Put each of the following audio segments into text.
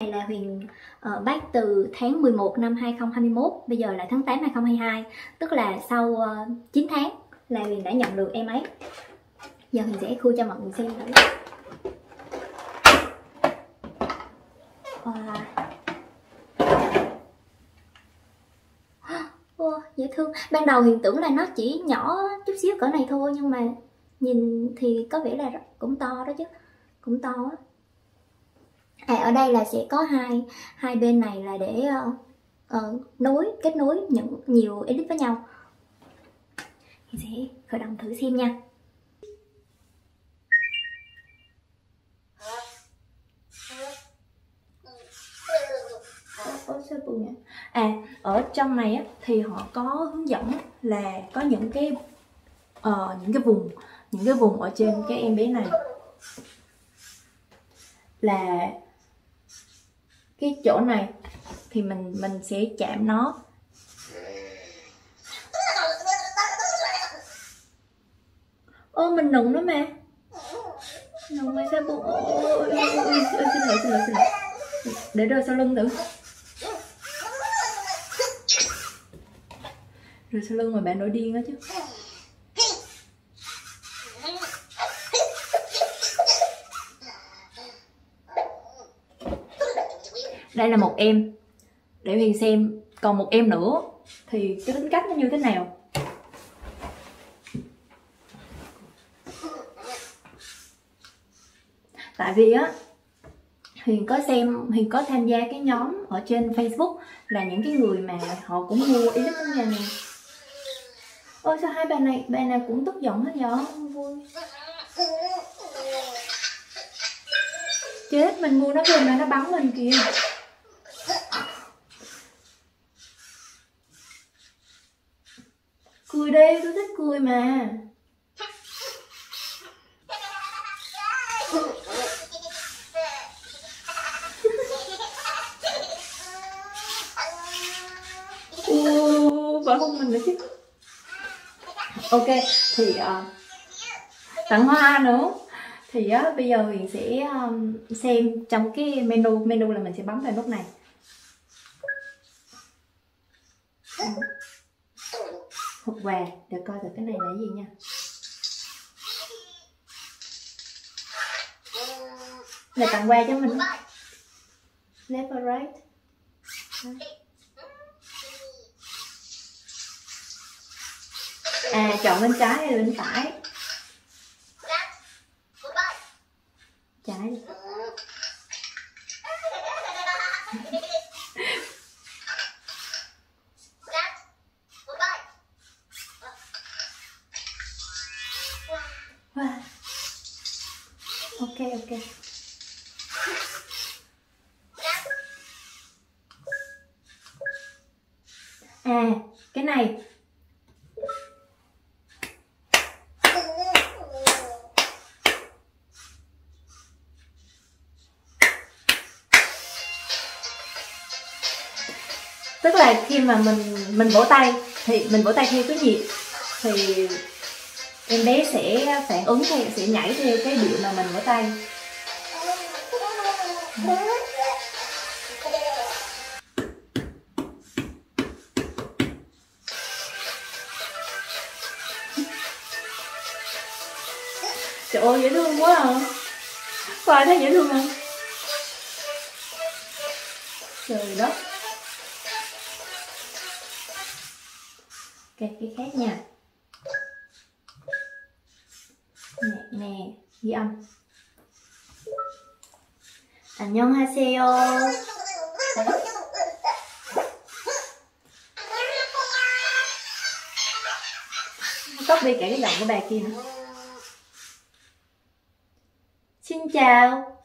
này là Huyền uh, bác từ tháng 11 năm 2021 Bây giờ là tháng 8 2022 Tức là sau ờ, uh, 9 tháng là Huyền đã nhận được em ấy. Giờ Huyền sẽ khui cho mọi người xem thử. Ờ. Wow. Ô, dễ thương. Ban đầu Huyền tưởng là nó chỉ nhỏ chút xíu cỡ này thôi Nhưng mà nhìn thì có vẻ là cũng to đó chứ Cũng to á à, ở đây là sẽ có hai hai bên này là để uh, uh, nối kết nối những nhiều edit với nhau. Thì sẽ khởi động thử xem nha. À ở trong này á, thì họ có hướng dẫn là có những cái uh, những cái vùng những cái vùng ở trên cái em bé này. Là cái chỗ này thì mình mình sẽ chạm nó. Ô mình nụng nó mà. Nụng mà sao bụng ôi, ôi, ôi, ôi, xin lỗi xin lỗi xin lỗi. Để rơi sau lưng thử. Rồi sau lưng mà bạn nổi điên đó chứ. Đây là một em. Để Huyền xem, còn một em nữa, thì cái tính cách nó như thế nào? Tại vì á, Huyền có xem, Huyền có tham gia cái nhóm ở trên Facebook là những cái người mà họ cũng mua ý lắm nhà nè. Ôi, sao hai bà này, bà nào cũng tức giận hết vậy? Vui. Chết, mình mua nó về mà nó bắn mình kìa. Cười đi tôi thích cười mà. Ô, bà hôn mình nữa chứ. Ok thì uh, tặng hoa nữa. Thì á bây giờ huyền sẽ um, xem trong cái menu menu là mình sẽ bấm vào nút này. Ừ hộp quà. Để coi được cái này là gì nha. Là tặng quà cho mình. Left or right? À chọn bên trái hay bên phải? Trái. Ok ok. À cái này. Tức là khi mà mình mình vỗ tay thì mình vỗ tay theo cái nhịp thì em bé sẽ phản ứng theo sẽ nhảy theo cái điệu mà mình vỗ tay. Trời ơi dễ thương quá à. Khoai thấy dễ thương không? Trời đất. Ok, cái khác nha Nè, nè, ghi âm 안녕하세요 copy cả cái giọng của bà kia nữa Xin chào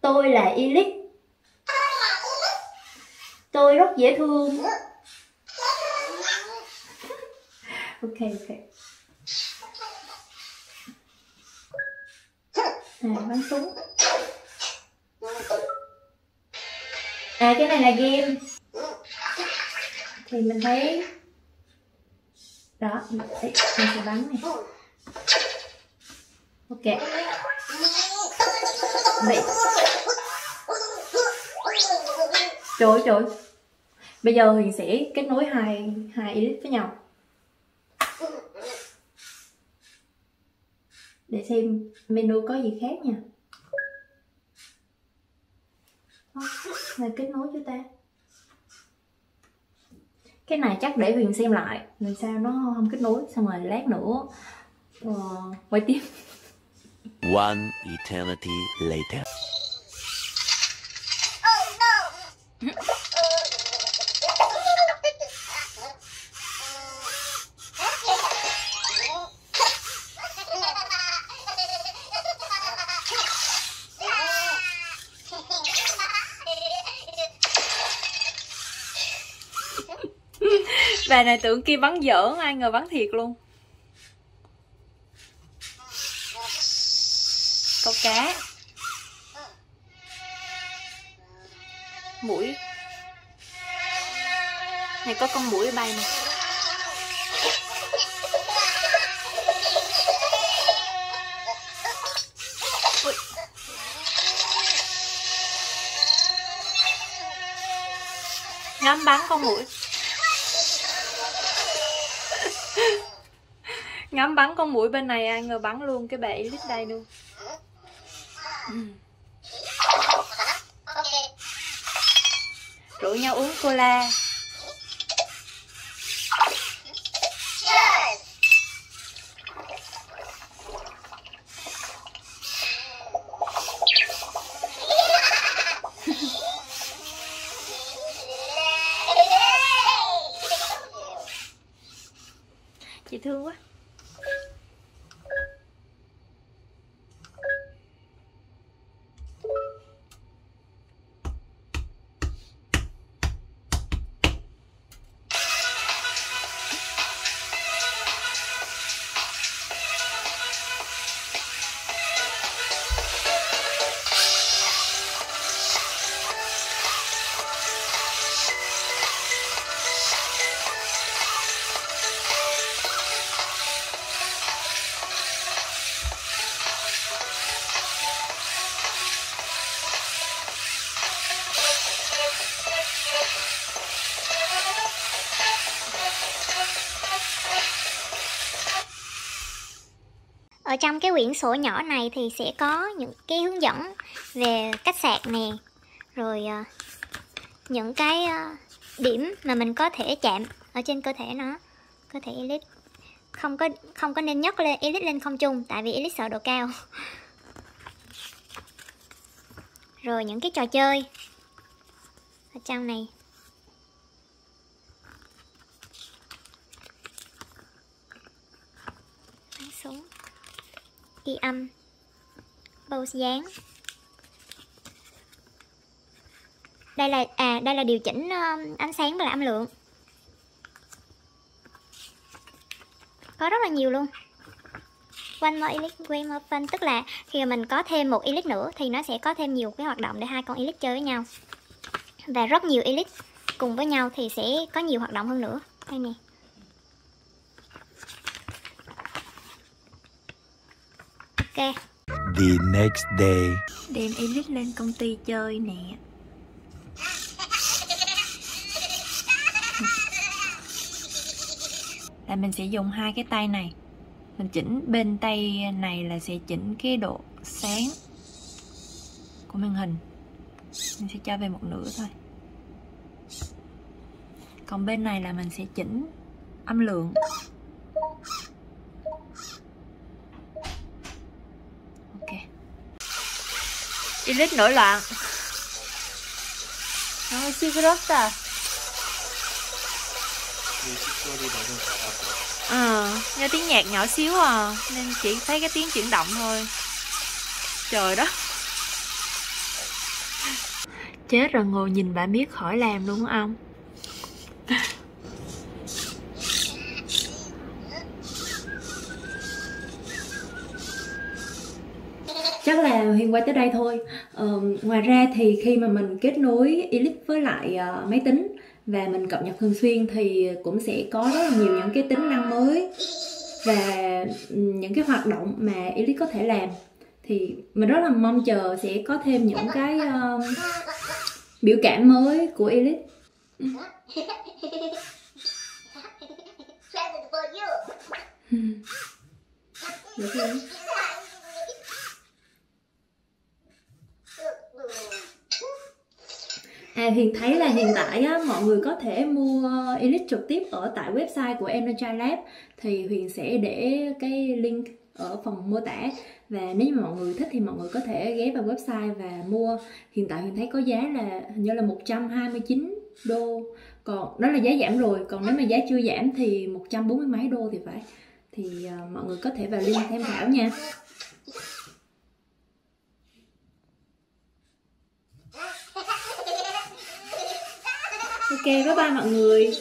Tôi là Ilic Tôi rất dễ thương Ok ok. À bắn súng. À cái này là game. Thì mình thấy Đó, mình sẽ bắn này. Ok. Bị trời trời bây giờ huyền sẽ kết nối hai hai edit với nhau để xem menu có gì khác nha. Là kết nối cho ta. Cái này chắc để huyền xem lại. Rồi sao nó không kết nối xong rồi lát nữa uh, quay tiếp. One eternity later. Bà này tưởng kia bắn giỡn ai ngờ bắn thiệt luôn. Câu cá. Mũi. Này, có con mũi bay nè. Ngắm bắn con mũi. Ngắm bắn con mũi bên này ai ngờ bắn luôn, cái bệ lít đây luôn. Ừ. rủ nhau uống cola. Chị thương quá. Ở trong cái quyển sổ nhỏ này thì sẽ có những cái hướng dẫn về cách sạc nè. Rồi ờ, những cái ờ, điểm mà mình có thể chạm ở trên cơ thể nó. Cơ thể elite, không có không có nên nhấc lên, elite lên không trung tại vì elite sợ độ cao. Rồi, những cái trò chơi ở trong này bắn súng ghi âm. Bầu dáng. Đây là à đây là điều chỉnh um, ánh sáng và là âm lượng. Có rất là nhiều luôn. Quanh more elite, way more fun. Tức là khi mà mình có thêm một elite nữa thì nó sẽ có thêm nhiều cái hoạt động để hai con elite chơi với nhau. Và rất nhiều elite cùng với nhau thì sẽ có nhiều hoạt động hơn nữa. Đây nè. Ok. The next day. đem elite lên công ty chơi nè. Là mình sẽ dùng hai cái tay này. Mình chỉnh bên tay này là sẽ chỉnh cái độ sáng của màn hình. Mình sẽ cho về một nửa thôi. Còn bên này là mình sẽ chỉnh âm lượng ok Elite nổi loạn. Nó hơi siêu group ta. Ờ, nghe tiếng nhạc nhỏ xíu à Nên chỉ thấy cái tiếng chuyển động thôi. Trời đó Chết rồi ngồi nhìn bà biết khỏi làm đúng không? Huyền quay tới đây thôi ờ, ngoài ra thì khi mà mình kết nối Elite với lại ờ, máy tính và mình cập nhật thường xuyên thì cũng sẽ có rất là nhiều những cái tính năng mới và ừm, những cái hoạt động mà Elite có thể làm thì mình rất là mong chờ sẽ có thêm những cái um, biểu cảm mới của you. được không? À Hiền thấy là hiện tại á, mọi người có thể mua Elite trực tiếp ở tại website của Energy Lab. Thì Huyền sẽ để cái link ở phần mô tả. Và nếu như mọi người thích thì mọi người có thể ghé vào website và mua. Hiện tại Huyền thấy có giá là hình như là 129 đô. Còn đó là giá giảm rồi. Còn nếu mà giá chưa giảm thì 140 mấy đô thì phải. Thì uh, mọi người có thể vào link tham khảo nha. Ok bye bye mọi người.